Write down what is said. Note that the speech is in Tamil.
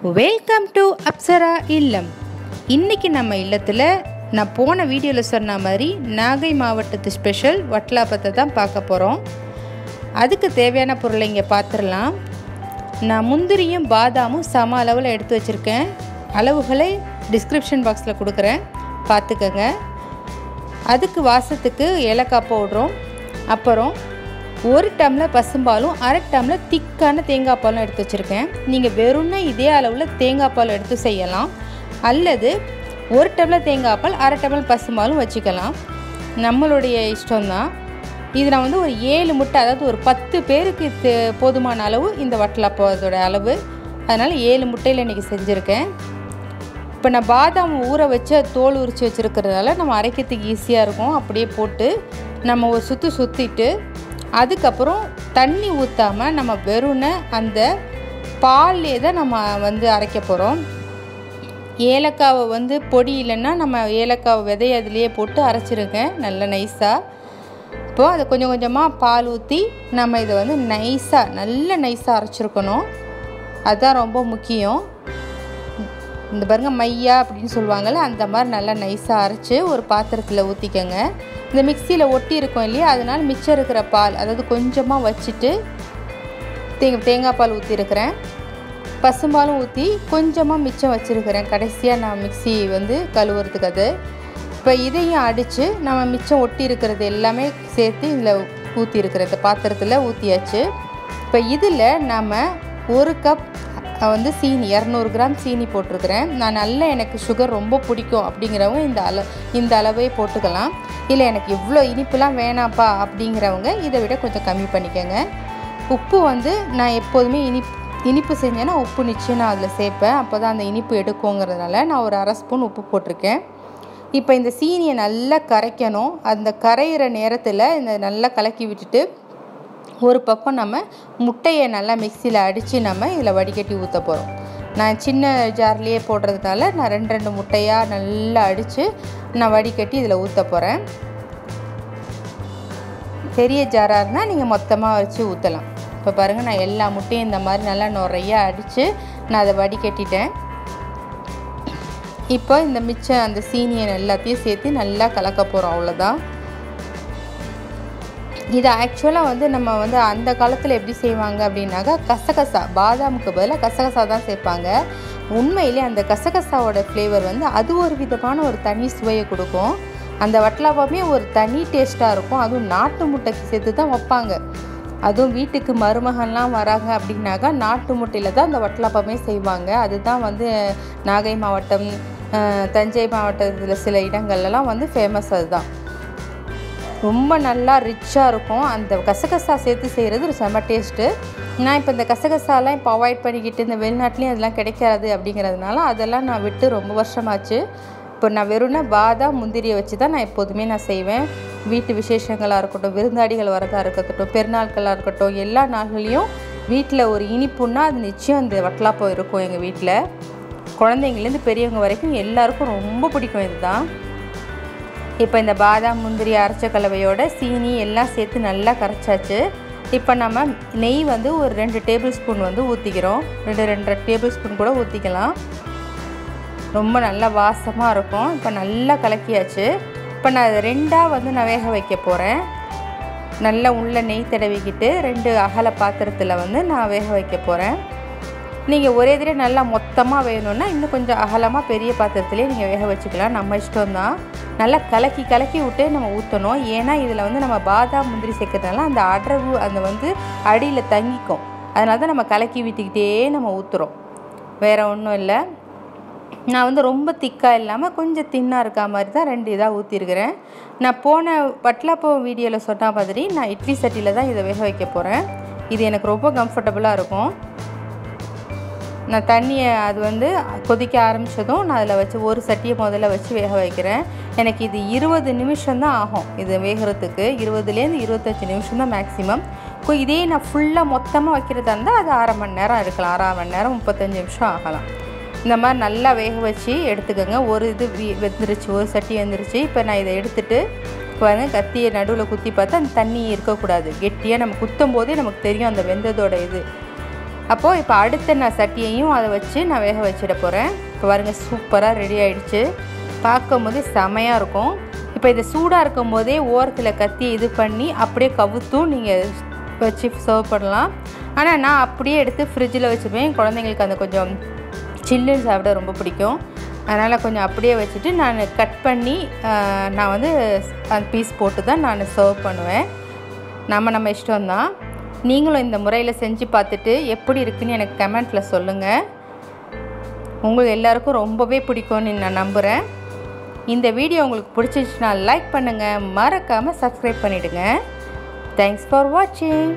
வெல்கம் டு அப்சரா இல்லம் இன்னைக்கு நம்ம இல்லத்தில் நான் போன வீடியோவில் சொன்ன மாதிரி நாகை மாவட்டத்து ஸ்பெஷல் வட்லாப்பத்தை தான் பார்க்க போகிறோம் அதுக்கு தேவையான பொருளை இங்கே பார்த்துடலாம் நான் முந்திரியும் பாதாமும் சம அளவில் எடுத்து வச்சுருக்கேன். அளவுகளை டிஸ்கிரிப்ஷன் பாக்ஸில் கொடுக்குறேன். பார்த்துக்கோங்க. அதுக்கு வாசத்துக்கு ஏலக்காய் பவுடரும் அப்புறம் ஒரு டம்ளர் பசும்பாலும் அரை டம்ளர் திக்கான தேங்காய் பாலும் எடுத்து வச்சுருக்கேன். நீங்கள் வெறும்னா இதே அளவில் தேங்காய் பால் எடுத்து செய்யலாம். அல்லது ஒரு டம்ளர் தேங்காய் பால் அரை டம்ளர் பசும்பாலும் வச்சுக்கலாம். நம்மளுடைய இஷ்டம்தான். இது நான் வந்து ஒரு ஏழு முட்டை அதாவது ஒரு பத்து பேருக்கு போதுமான அளவு இந்த வட்டலாப்பத்தோட அளவு. அதனால் ஏழு முட்டையில் இன்றைக்கி செஞ்சுருக்கேன். இப்போ நான் பாதாம் ஊற வச்சு தோல் உரித்து வச்சுருக்கிறதால நம்ம அரைக்கிறதுக்கு ஈஸியாக இருக்கும். அப்படியே போட்டு நம்ம ஒரு சுற்று சுற்றிட்டு அதுக்கப்புறம் தண்ணி ஊற்றாமல் நம்ம வெறும்னு அந்த பால்லே தான் நம்ம வந்து அரைக்க போகிறோம் ஏலக்காவை வந்து பொடி இல்லைன்னா நம்ம ஏலக்காவை விதைய அதிலேயே போட்டு அரைச்சிருங்க நல்ல நைஸாக இப்போது அதை கொஞ்சம் கொஞ்சமாக பால் ஊற்றி நம்ம இதை வந்து நைஸாக நல்ல நைஸாக அரைச்சிருக்கணும். அதுதான் ரொம்ப முக்கியம். இந்த பாருங்கள் மையா அப்படின்னு சொல்லுவாங்கள்ல அந்த மாதிரி நல்லா நைஸாக அரைச்சி ஒரு பாத்திரத்தில் ஊற்றிக்கோங்க இந்த மிக்சியில் ஒட்டி இருக்கும் இல்லையா அதனால் மிச்சம் இருக்கிற பால் அதாவது கொஞ்சமாக வச்சுட்டு தேங்க தேங்காய் பால் ஊற்றிருக்கிறேன் பசும்பாலும் ஊற்றி கொஞ்சமாக மிச்சம் வச்சுருக்கிறேன். கடைசியாக நான் மிக்ஸி வந்து கழுவுறதுக்கு அது. இப்போ இதையும் அடித்து நம்ம மிச்சம் ஒட்டி இருக்கிறது எல்லாமே சேர்த்து இதில் ஊற்றிருக்கிறேன் இந்த பாத்திரத்தில் ஊற்றியாச்சு இப்போ இதில் நம்ம ஒரு கப் நான் வந்து சீனி இரநூறு கிராம் சீனி போட்டிருக்கிறேன். நான் நல்ல எனக்கு சுகர் ரொம்ப பிடிக்கும் அப்படிங்கிறவங்க இந்த அள இந்த அளவே போட்டுக்கலாம். இல்லை எனக்கு இவ்வளோ இனிப்புலாம் வேணாம்ப்பா அப்படிங்கிறவங்க இதை விட கொஞ்சம் கம்மி பண்ணிக்கோங்க. உப்பு வந்து நான் எப்போதுமே இனிப் இனிப்பு செஞ்சேன்னா உப்பு நிச்சயம் நான் அதில் சேர்ப்பேன். அப்போ தான் அந்த இனிப்பு எடுக்குங்கிறதுனால நான் ஒரு அரை ஸ்பூன் உப்பு போட்டிருக்கேன். இப்போ இந்த சீனியை நல்லா கரைக்கணும். அந்த கரையிற நேரத்தில் இந்த நல்லா கலக்கி விட்டுட்டு ஒரு பக்கம் நம்ம முட்டையை நல்லா மிக்சியில் அடித்து நம்ம இதில் வடிகட்டி ஊற்ற போகிறோம். நான் சின்ன ஜார்லேயே போடுறதுனால நான் ரெண்டு ரெண்டு முட்டையாக நல்லா அடித்து நான் வடிகட்டி இதில் ஊற்ற போகிறேன். பெரிய ஜாராக இருந்தால் நீங்கள் மொத்தமாக வச்சு ஊற்றலாம் இப்போ பாருங்கள் நான் எல்லா முட்டையும் இந்த மாதிரி நல்லா நிறையா அடித்து நான் அதை வடிகட்டிட்டேன். இப்போ இந்த மிச்சம் அந்த சீனியை எல்லாத்தையும் சேர்த்து நல்லா கலக்க போகிறோம் அவ்வளோதான். இதை ஆக்சுவலாக வந்து நம்ம வந்து அந்த காலத்தில் எப்படி செய்வாங்க அப்படின்னாக்கா கசகசா பாதாமுக்கு பதிலாக கசகசா தான் சேர்ப்பாங்க. உண்மையிலே அந்த கசகசாவோட ஃப்ளேவர் வந்து அது ஒரு விதமான ஒரு தனி சுவையை கொடுக்கும். அந்த வட்டலாப்பாமே ஒரு தனி டேஸ்ட்டாக இருக்கும். அதுவும் நாட்டு முட்டைக்கு சேர்த்து தான் வைப்பாங்க. அதுவும் வீட்டுக்கு மருமகன்லாம் வராங்க அப்படின்னாக்கா நாட்டு முட்டையில் தான் அந்த வட்டலாப்பமே செய்வாங்க. அதுதான் வந்து நாகை மாவட்டம் தஞ்சை மாவட்டத்தில் சில இடங்கள்லாம் வந்து ஃபேமஸ் அதுதான். ரொம்ப நல்லா ரிச்சாக இருக்கும். அந்த கசகசா சேர்த்து செய்கிறது ஒரு செம்ம டேஸ்ட்டு. நான் இப்போ இந்த கசகசாலாம் இப்போ அவாய்ட் பண்ணிக்கிட்டு இந்த வெளிநாட்டிலையும் அதெல்லாம் கிடைக்காது அப்படிங்கிறதுனால அதெல்லாம் நான் விட்டு ரொம்ப வருஷமாச்சு. இப்போ நான் வெறும்னா பாதாம் முந்திரியை வச்சு தான் நான் எப்போதுமே நான் செய்வேன். வீட்டு விசேஷங்களாக இருக்கட்டும் விருந்தாடிகள் வரதாக இருக்கட்டும் பெருநாட்களாக இருக்கட்டும் எல்லா நாள்களையும் வீட்டில் ஒரு இனிப்புன்னா அது நிச்சயம் அந்த வட்டலாப்பம் இருக்கும் எங்கள் வீட்டில் குழந்தைங்கலேருந்து பெரியவங்க வரைக்கும் எல்லாருக்கும் ரொம்ப பிடிக்கும் இதுதான். இப்போ இந்த பாதாம் முந்திரி அரைச்ச கலவையோட சீனி எல்லாம் சேர்த்து நல்லா கரைச்சாச்சு. இப்போ நம்ம நெய் வந்து ஒரு ரெண்டு டேபிள் ஸ்பூன் வந்து ஊற்றிக்கிறோம் ரெண்டு ரெண்டரை டேபிள் ஸ்பூன் கூட ஊற்றிக்கலாம் ரொம்ப நல்லா வாசமாக இருக்கும். இப்போ நல்லா கலக்கியாச்சு. இப்போ நான் அதை ரெண்டாக வந்து நான் வேக வைக்க போகிறேன் நல்லா உள்ள நெய் தடவிக்கிட்டு ரெண்டு அகல பாத்திரத்தில் வந்து நான் வேக வைக்க போகிறேன் நீங்கள் ஒரே தடவை நல்லா மொத்தமாக வேணும்னா இன்னும் கொஞ்சம் அகலமாக பெரிய பாத்திரத்துலேயே நீங்கள் வேக வச்சுக்கலாம். நம்ம இஷ்டம்தான். நல்லா கலக்கி கலக்கி விட்டு நம்ம ஊற்றணும் ஏன்னா இதில் வந்து நம்ம பாதாம் முந்திரி சேர்க்கறதுனால அந்த அடர்வு அந்த வந்து அடியில் தங்கிக்கும். அதனால தான் நம்ம கலக்கி விட்டுக்கிட்டே நம்ம ஊற்றுறோம் வேறு ஒன்றும் இல்லை. நான் வந்து ரொம்ப திக்காக இல்லாமல் கொஞ்சம் தின்னாக இருக்க மாதிரி தான் ரெண்டு இதாக ஊற்றிருக்கிறேன் நான் போன வட்டலாப்போ வீடியோவில் சொன்ன மாதிரி நான் இட்லி சட்டியில் தான் இதை வேக வைக்க போகிறேன் இது எனக்கு ரொம்ப கம்ஃபர்டபுளாக இருக்கும். நான் தண்ணியை அது வந்து கொதிக்க ஆரம்பித்ததும் நான் அதில் வச்சு ஒரு சட்டியை முதல்ல வச்சு வேக வைக்கிறேன். எனக்கு இது இருபது நிமிஷம் தான் ஆகும் இது வேகிறதுக்கு. இருபதுலேருந்து இருபத்தஞ்சி நிமிஷம் தான் மேக்ஸிமம். இப்போ இதே நான் ஃபுல்லாக மொத்தமாக வைக்கிறதா இருந்தால் அது அரை மணி நேரம் இருக்கலாம். அரை மணி நேரம் முப்பத்தஞ்சு நிமிஷம் ஆகலாம். இந்த மாதிரி நல்லா வேக வச்சு எடுத்துக்கோங்க. ஒரு இது வெந்துருச்சு. ஒரு சட்டி வந்துருச்சு. இப்போ நான் இதை எடுத்துட்டு பாருங்க கத்தியை நடுவில் குத்தி பார்த்தா அந்த தண்ணி இருக்கக்கூடாது. கெட்டியாக நம்ம குத்தும் போதே நமக்கு தெரியும் அந்த வெந்ததோட இது. அப்போது இப்போ அடுத்த நான் சட்டியையும் அதை வச்சு நான் வேக வச்சிட போகிறேன் இப்போ பாருங்கள் சூப்பராக ரெடி ஆகிடுச்சு பார்க்கும்போது செமையாக இருக்கும். இப்போ இது சூடாக இருக்கும் போதே ஓரத்தில் கத்தி இது பண்ணி அப்படியே கவுத்தும் நீங்கள் வச்சு சர்வ் பண்ணலாம். ஆனால் நான் அப்படியே எடுத்து ஃப்ரிட்ஜில் வச்சுப்பேன். குழந்தைங்களுக்கு அந்த கொஞ்சம் சில்லுன்னு சாப்பிட ரொம்ப பிடிக்கும். அதனால் கொஞ்சம் அப்படியே வச்சுட்டு நான் கட் பண்ணி நான் வந்து அந்த பீஸ் போட்டு தான் நான் சர்வ் பண்ணுவேன். நம்ம நம்ம இஷ்டம் தான் நீங்களும் இந்த முறையில் செஞ்சு பார்த்துட்டு எப்படி இருக்குன்னு எனக்கு கமெண்ட்டில் சொல்லுங்கள் உங்களுக்கு எல்லாருக்கும் ரொம்பவே பிடிக்கும்னு நான் நம்புகிறேன் இந்த வீடியோ உங்களுக்கு பிடிச்சிருச்சுன்னா லைக் பண்ணுங்கள் மறக்காமல் சப்ஸ்கிரைப் பண்ணிவிடுங்க தேங்க்ஸ் ஃபார் வாட்சிங்